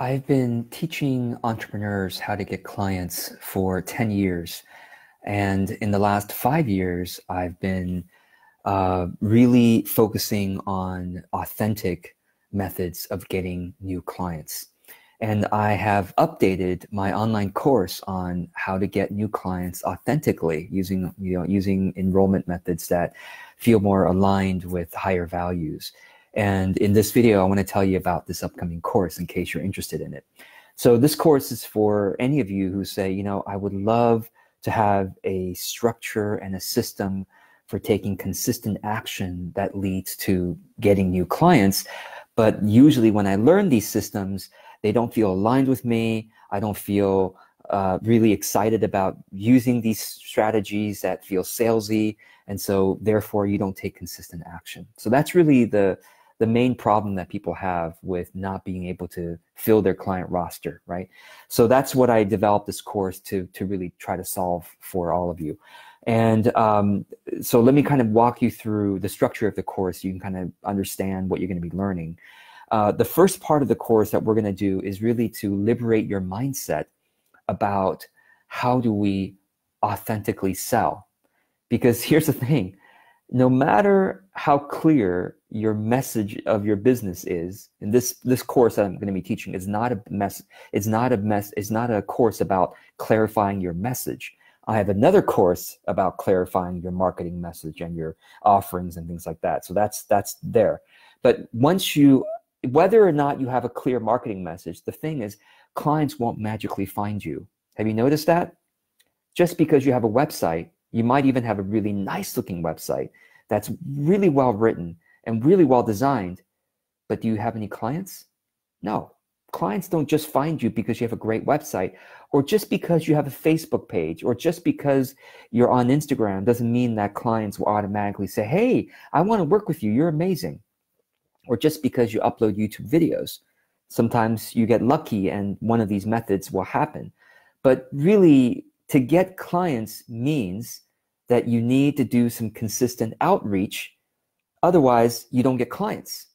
I've been teaching entrepreneurs how to get clients for 10 years. And in the last five years, I've been uh, really focusing on authentic methods of getting new clients. And I have updated my online course on how to get new clients authentically using, you know, using enrollment methods that feel more aligned with higher values. And in this video, I want to tell you about this upcoming course in case you're interested in it. So this course is for any of you who say, you know, I would love to have a structure and a system for taking consistent action that leads to getting new clients. But usually when I learn these systems, they don't feel aligned with me. I don't feel uh, really excited about using these strategies that feel salesy. And so therefore you don't take consistent action. So that's really the, the main problem that people have with not being able to fill their client roster, right? So that's what I developed this course to, to really try to solve for all of you. And um, so let me kind of walk you through the structure of the course. So you can kind of understand what you're going to be learning. Uh, the first part of the course that we're going to do is really to liberate your mindset about how do we authentically sell. Because here's the thing, no matter how clear your message of your business is, and this this course that I'm going to be teaching is not a mess, it's not a mess, it's not a course about clarifying your message. I have another course about clarifying your marketing message and your offerings and things like that. So that's that's there. But once you whether or not you have a clear marketing message, the thing is, clients won't magically find you. Have you noticed that? Just because you have a website, you might even have a really nice looking website that's really well written and really well designed. But do you have any clients? No. Clients don't just find you because you have a great website or just because you have a Facebook page or just because you're on Instagram doesn't mean that clients will automatically say, Hey, I want to work with you. You're amazing or just because you upload YouTube videos. Sometimes you get lucky and one of these methods will happen. But really, to get clients means that you need to do some consistent outreach. Otherwise, you don't get clients.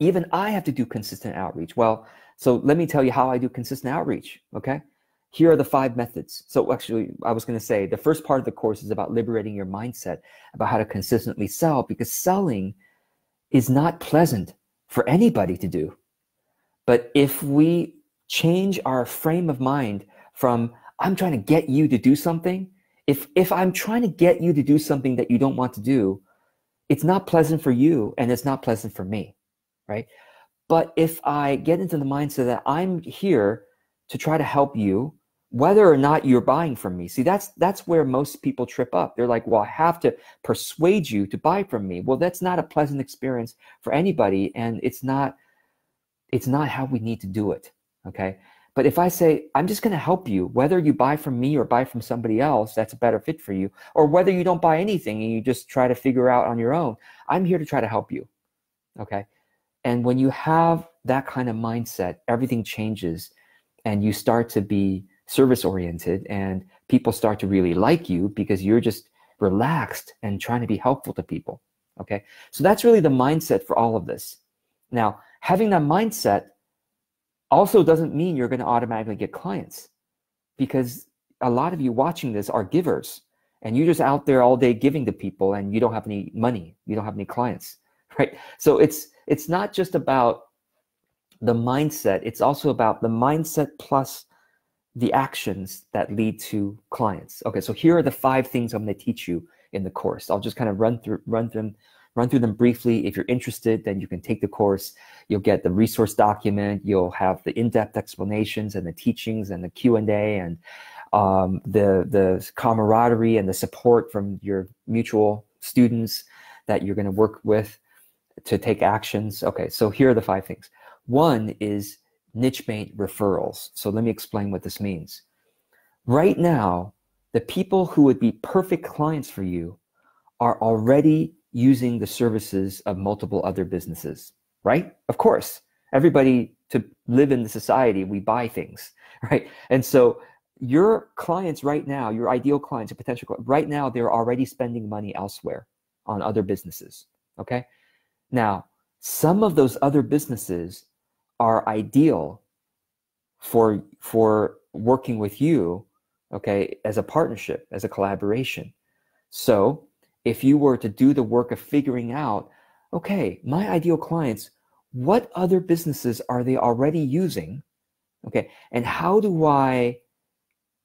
Even I have to do consistent outreach. Well, so let me tell you how I do consistent outreach. Okay. Here are the five methods. So actually, I was going to say the first part of the course is about liberating your mindset about how to consistently sell because selling is not pleasant for anybody to do. But if we change our frame of mind from I'm trying to get you to do something, if if I'm trying to get you to do something that you don't want to do, it's not pleasant for you and it's not pleasant for me, right? But if I get into the mindset that I'm here to try to help you whether or not you're buying from me see that's that's where most people trip up. They're like well i have to persuade you to buy from me. Well that's not a pleasant experience for anybody and it's not it's not how we need to do it okay but if i say i'm just going to help you whether you buy from me or buy from somebody else that's a better fit for you or whether you don't buy anything and you just try to figure out on your own i'm here to try to help you okay and when you have that kind of mindset everything changes and you start to be service oriented and people start to really like you because you're just relaxed and trying to be helpful to people. Okay. So that's really the mindset for all of this. Now, having that mindset also doesn't mean you're going to automatically get clients because a lot of you watching this are givers and you're just out there all day giving to people and you don't have any money you don't have any clients right so it's it's not just about the mindset it's also about the mindset plus the actions that lead to clients. Okay, so here are the five things I'm going to teach you in the course. I'll just kind of run through run them run through them briefly. If you're interested, then you can take the course. You'll get the resource document. You'll have the in-depth explanations and the teachings and the Q and A and um, the the camaraderie and the support from your mutual students that you're going to work with to take actions. Okay, so here are the five things. One is Nichemate referrals. So let me explain what this means. Right now, the people who would be perfect clients for you are already using the services of multiple other businesses, right? Of course, everybody to live in the society, we buy things, right? And so your clients right now, your ideal clients, your potential clients, right now, they're already spending money elsewhere on other businesses, okay? Now, some of those other businesses are ideal for for working with you okay as a partnership as a collaboration so if you were to do the work of figuring out okay my ideal clients what other businesses are they already using? Okay and how do i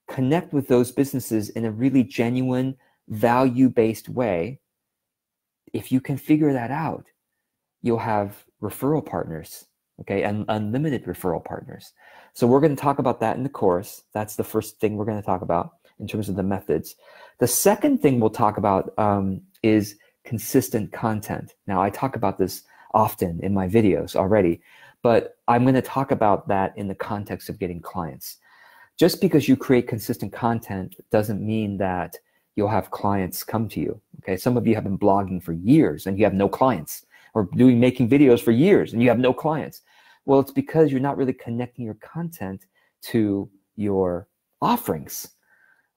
connect with those businesses in a really genuine value based way? If you can figure that out you'll have referral partners okay and unlimited referral partners. So we're going to talk about that in the course. That's the first thing we're going to talk about in terms of the methods. The second thing we'll talk about um, is consistent content. Now i talk about this often in my videos already but i'm going to talk about that in the context of getting clients. Just because you create consistent content doesn't mean that you'll have clients come to you okay? Some of you have been blogging for years and you have no clients or doing making videos for years and you have no clients. Well it's because you're not really connecting your content to your offerings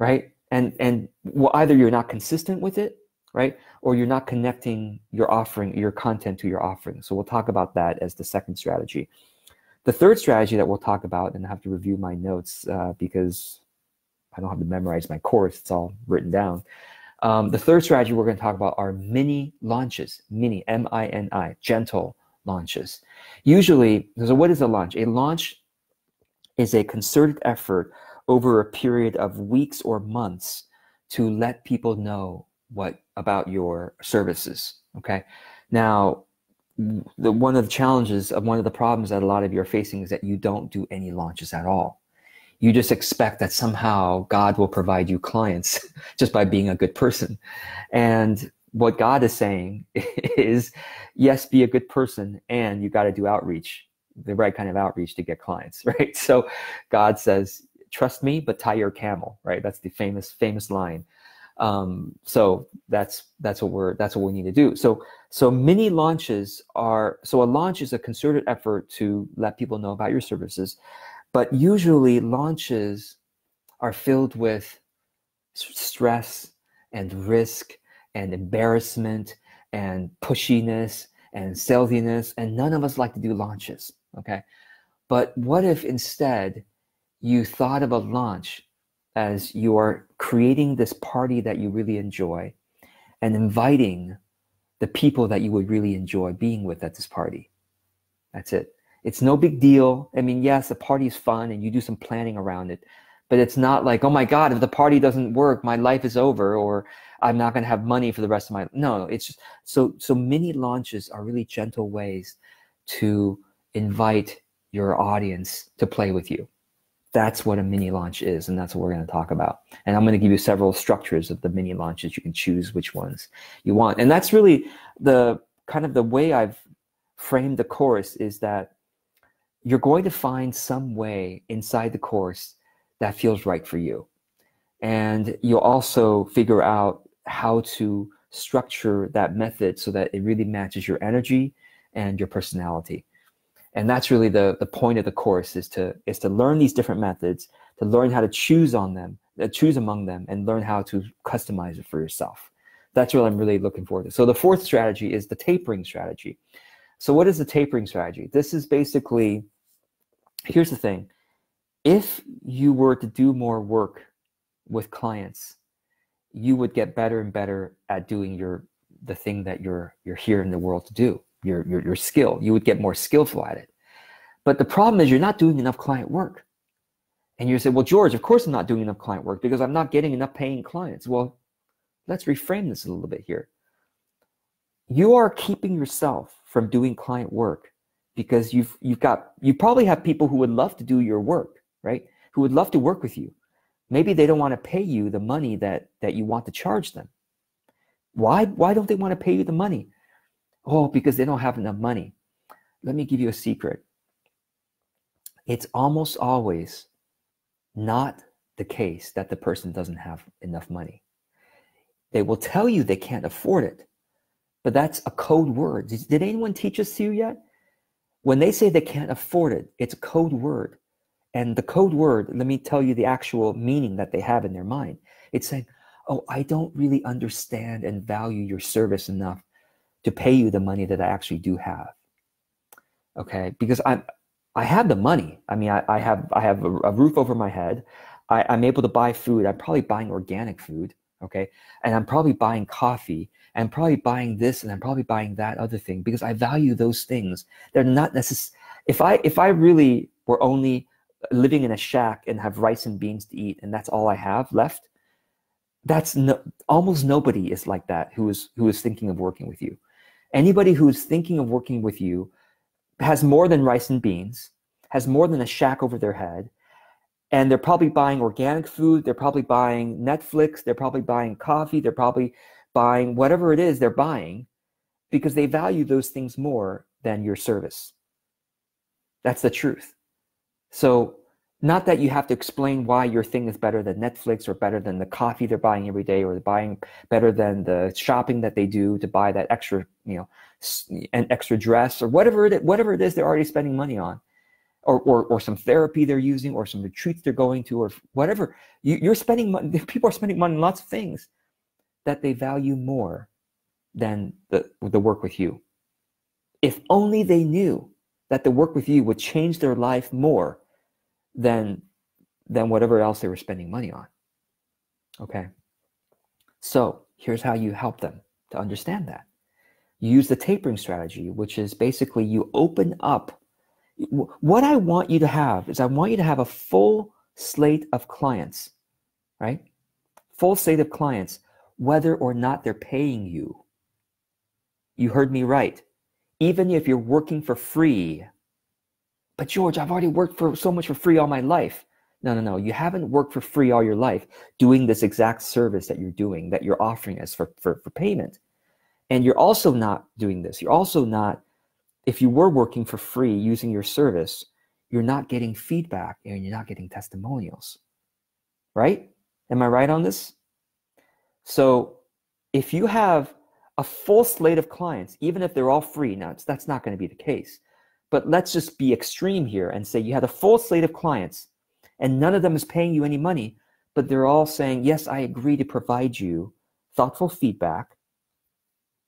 right? And and well either you're not consistent with it right? Or you're not connecting your offering your content to your offering. So we'll talk about that as the second strategy. The third strategy that we'll talk about and i have to review my notes uh, because i don't have to memorize my course it's all written down. Um, the third strategy we're going to talk about are mini launches, mini, M I N I, gentle launches. Usually, so what is a launch? A launch is a concerted effort over a period of weeks or months to let people know what about your services. Okay. Now, the, one of the challenges of one of the problems that a lot of you are facing is that you don't do any launches at all you just expect that somehow God will provide you clients just by being a good person. And what God is saying is, yes, be a good person, and you got to do outreach, the right kind of outreach to get clients, right? So God says, trust me, but tie your camel, right? That's the famous, famous line. Um, so that's that's what we're that's what we need to do. So so mini launches are so a launch is a concerted effort to let people know about your services but usually launches are filled with stress and risk and embarrassment and pushiness and salesiness, and none of us like to do launches. Okay. But what if instead you thought of a launch as you are creating this party that you really enjoy and inviting the people that you would really enjoy being with at this party? That's it. It's no big deal. I mean, yes, the party is fun and you do some planning around it, but it's not like, oh my God, if the party doesn't work, my life is over or I'm not going to have money for the rest of my no, it's just so so mini launches are really gentle ways to invite your audience to play with you. That's what a mini launch is, and that's what we're going to talk about. And I'm going to give you several structures of the mini launches. You can choose which ones you want. And that's really the kind of the way I've framed the course is that you're going to find some way inside the course that feels right for you. And you'll also figure out how to structure that method so that it really matches your energy and your personality. And that's really the, the point of the course is to is to learn these different methods, to learn how to choose on them, uh, choose among them, and learn how to customize it for yourself. That's what I'm really looking forward to. So the fourth strategy is the tapering strategy. So what is the tapering strategy? This is basically, here's the thing. If you were to do more work with clients, you would get better and better at doing your the thing that you're you're here in the world to do, your your, your skill. You would get more skillful at it. But the problem is you're not doing enough client work. And you say, well, George, of course I'm not doing enough client work because I'm not getting enough paying clients. Well, let's reframe this a little bit here. You are keeping yourself from doing client work because you've you've got you probably have people who would love to do your work, right? Who would love to work with you. Maybe they don't want to pay you the money that that you want to charge them. Why why don't they want to pay you the money? Oh, because they don't have enough money. Let me give you a secret. It's almost always not the case that the person doesn't have enough money. They will tell you they can't afford it but that's a code word. Did, anyone teach this to you yet? When they say they can't afford it, it's a code word. And the code word, let me tell you the actual meaning that they have in their mind. It's saying, Oh, I don't really understand and value your service enough to pay you the money that I actually do have. Okay. Because I'm, I have the money. I mean, I, I have I have a, a roof over my head. I, I'm able to buy food. I'm probably buying organic food, okay, and I'm probably buying coffee. And I'm probably buying this, and I'm probably buying that other thing because I value those things. They're not necessary. If I if I really were only living in a shack and have rice and beans to eat, and that's all I have left, that's no, almost nobody is like that who is who is thinking of working with you. Anybody who is thinking of working with you has more than rice and beans, has more than a shack over their head, and they're probably buying organic food, they're probably buying Netflix, they're probably buying coffee, they're probably buying whatever it is they're buying because they value those things more than your service. That's the truth. So, not that you have to explain why your thing is better than Netflix or better than the coffee they're buying every day or buying better than the shopping that they do to buy that extra, you know, an extra dress or whatever it whatever it is they're already spending money on. Or, or, or some therapy they're using or some retreats they're going to or whatever. You, you're spending money people are spending money on lots of things that they value more than the, the work with you. If only they knew that the work with you would change their life more than than whatever else they were spending money on okay so here's how you help them to understand that you use the tapering strategy, which is basically you open up. What I want you to have is I want you to have a full slate of clients, right? Full slate of clients, whether or not they're paying you. You heard me right. Even if you're working for free. But George, I've already worked for so much for free all my life. No, no, no. You haven't worked for free all your life doing this exact service that you're doing, that you're offering us for, for, for payment. And you're also not doing this. You're also not, if you were working for free using your service, you're not getting feedback and you're not getting testimonials. Right? Am I right on this? So if you have a full slate of clients, even if they're all free, now that's not going to be the case. But let's just be extreme here and say you had a full slate of clients and none of them is paying you any money, but they're all saying, Yes, I agree to provide you thoughtful feedback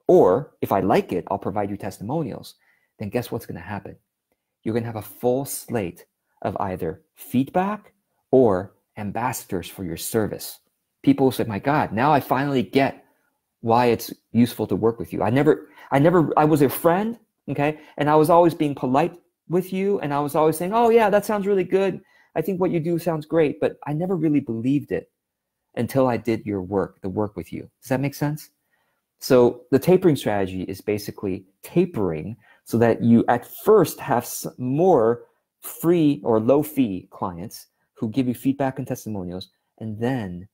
or if I like it, I'll provide you testimonials. Then guess what's going to happen? You're going to have a full slate of either feedback or ambassadors for your service. People will say, "My God, now I finally get why it's useful to work with you." I never, I never, I was a friend, okay, and I was always being polite with you, and I was always saying, "Oh yeah, that sounds really good. I think what you do sounds great," but I never really believed it until I did your work, the work with you. Does that make sense? So the tapering strategy is basically tapering so that you at first have more free or low fee clients who give you feedback and testimonials. And then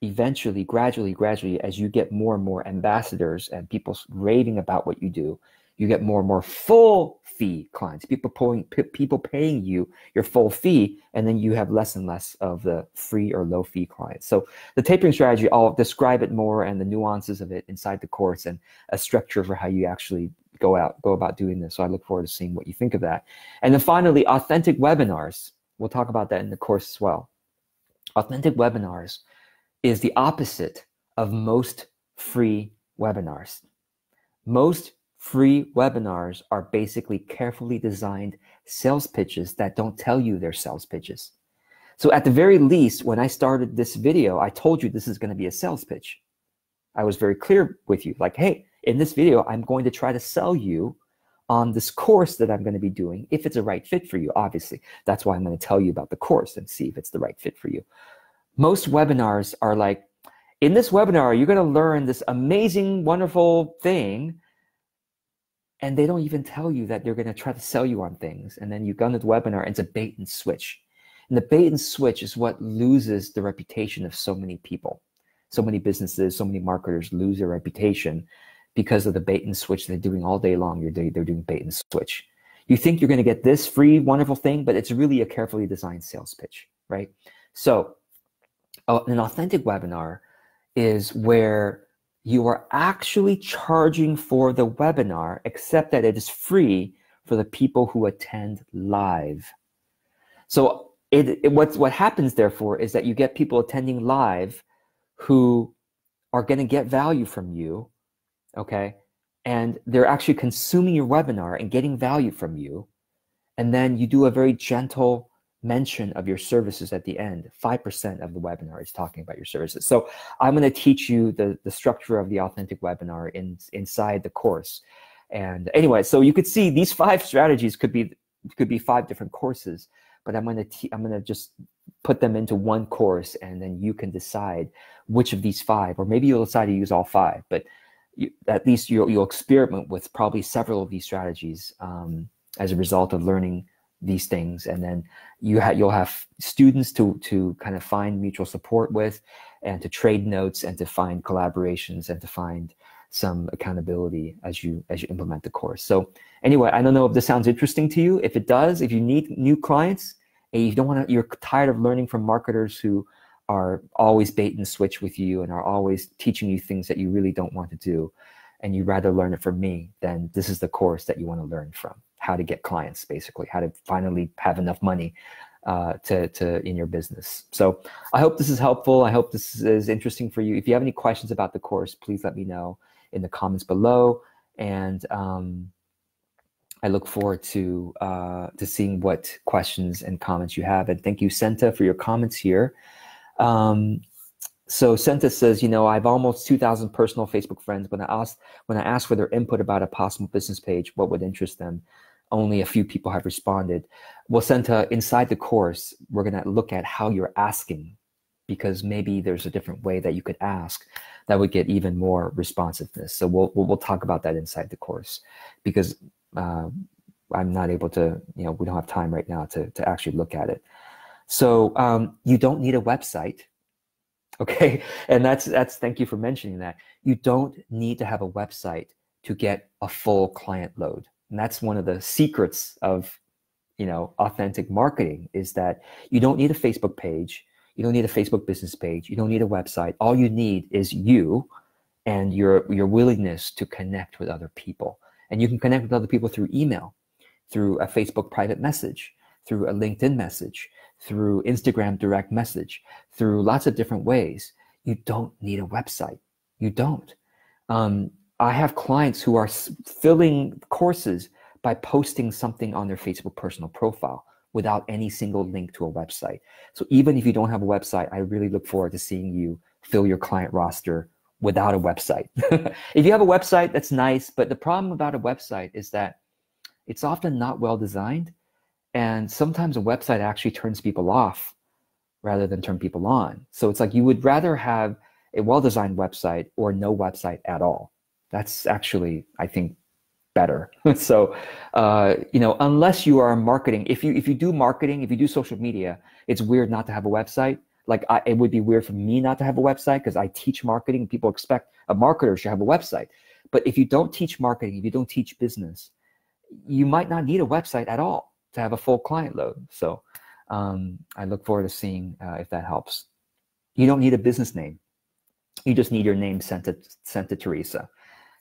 eventually, gradually, gradually, as you get more and more ambassadors and people raving about what you do, you get more and more full fee clients, people pulling, people paying you your full fee, and then you have less and less of the free or low fee clients. So the tapering strategy, I'll describe it more and the nuances of it inside the course and a structure for how you actually go out, go about doing this. So I look forward to seeing what you think of that. And then finally, authentic webinars. We'll talk about that in the course as well. Authentic webinars is the opposite of most free webinars. Most Free webinars are basically carefully designed sales pitches that don't tell you they're sales pitches. So at the very least, when I started this video, I told you this is going to be a sales pitch. I was very clear with you, like, hey, in this video, I'm going to try to sell you on this course that I'm going to be doing, if it's a right fit for you, obviously. That's why I'm going to tell you about the course and see if it's the right fit for you. Most webinars are like, in this webinar, you're going to learn this amazing, wonderful thing and they don't even tell you that they're going to try to sell you on things and then you go on the webinar and it's a bait and switch. And the bait and switch is what loses the reputation of so many people. So many businesses so many marketers lose their reputation because of the bait and switch they're doing all day long. They're, they're doing bait and switch. You think you're going to get this free wonderful thing but it's really a carefully designed sales pitch right? So uh, an authentic webinar is where you are actually charging for the webinar, except that it is free for the people who attend live. So it, it, what, what happens therefore is that you get people attending live who are going to get value from you, okay? And they're actually consuming your webinar and getting value from you. And then you do a very gentle mention of your services at the end. 5% of the webinar is talking about your services. So I'm going to teach you the, the structure of the authentic webinar in, inside the course. And anyway, so you could see these five strategies could be could be five different courses, but I'm going to I'm going to just put them into one course and then you can decide which of these five, or maybe you'll decide to use all five, but you, at least you'll, you'll experiment with probably several of these strategies um, as a result of learning these things. And then you ha- you'll have students to, to kind of find mutual support with and to trade notes and to find collaborations and to find some accountability as you as you implement the course. So anyway, I don't know if this sounds interesting to you. If it does, if you need new clients, and you don't want to you're tired of learning from marketers who are always bait and switch with you and are always teaching you things that you really don't want to do and you'd rather learn it from me then this is the course that you want to learn from how to get clients basically how to finally have enough money uh, to, to in your business so i hope this is helpful i hope this is interesting for you if you have any questions about the course please let me know in the comments below and um, I look forward to uh, to seeing what questions and comments you have. And thank you, Senta, for your comments here. Um, so Senta says, you know, I've almost 2,000 personal Facebook friends. When I asked when I asked for their input about a possible business page, what would interest them, only a few people have responded. Well, Senta, inside the course, we're going to look at how you're asking, because maybe there's a different way that you could ask that would get even more responsiveness. So we'll we'll, we'll talk about that inside the course, because uh, I'm not able to, you know, we don't have time right now to, to actually look at it. So um, you don't need a website, okay? And that's that's thank you for mentioning that. You don't need to have a website to get a full client load, and that's one of the secrets of, you know, authentic marketing is that you don't need a Facebook page, you don't need a Facebook business page, you don't need a website. All you need is you and your your willingness to connect with other people. And you can connect with other people through email, through a Facebook private message, through a LinkedIn message, through Instagram direct message, through lots of different ways. You don't need a website. You don't. Um, I have clients who are filling courses by posting something on their Facebook personal profile without any single link to a website. So even if you don't have a website, I really look forward to seeing you fill your client roster without a website. if you have a website, that's nice. But the problem about a website is that it's often not well designed. And sometimes a website actually turns people off rather than turn people on. So it's like you would rather have a well designed website or no website at all. That's actually, I think, better. so, uh, you know, unless you are marketing, if you if you do marketing, if you do social media, it's weird not to have a website like I, it would be weird for me not to have a website because I teach marketing. People expect a marketer should have a website. But if you don't teach marketing, if you don't teach business, you might not need a website at all to have a full client load. So um, I look forward to seeing uh, if that helps. You don't need a business name. You just need your name sent to sent to Teresa.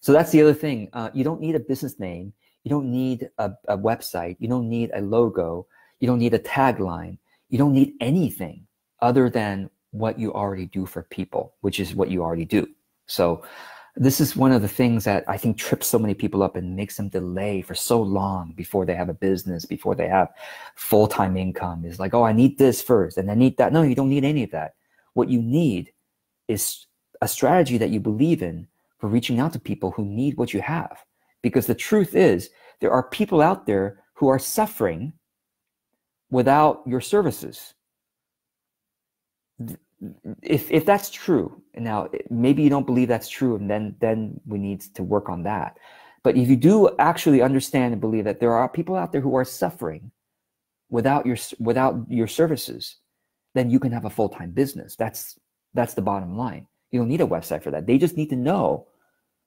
So that's the other thing. Uh, you don't need a business name. You don't need a, a website. You don't need a logo. You don't need a tagline. You don't need anything other than what you already do for people, which is what you already do. So this is one of the things that I think trips so many people up and makes them delay for so long before they have a business, before they have full-time income is like, oh, I need this first and I need that. No, you don't need any of that. What you need is a strategy that you believe in for reaching out to people who need what you have. Because the truth is, there are people out there who are suffering without your services. If if that's true now maybe you don't believe that's true and then then we need to work on that. But if you do actually understand and believe that there are people out there who are suffering without your without your services then you can have a full-time business. That's that's the bottom line. You don't need a website for that. They just need to know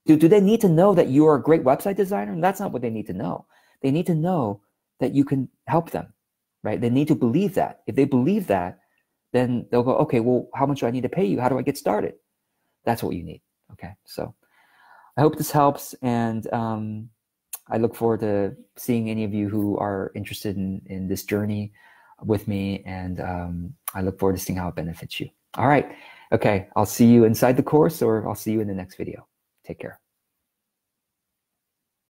do, do they need to know that you are a great website designer that's not what they need to know they need to know that you can help them right they need to believe that if they believe that then they'll go, okay, well, how much do I need to pay you? How do I get started? That's what you need. Okay. So I hope this helps. And um, I look forward to seeing any of you who are interested in, in this journey with me. And um, I look forward to seeing how it benefits you. All right. Okay. I'll see you inside the course or I'll see you in the next video. Take care.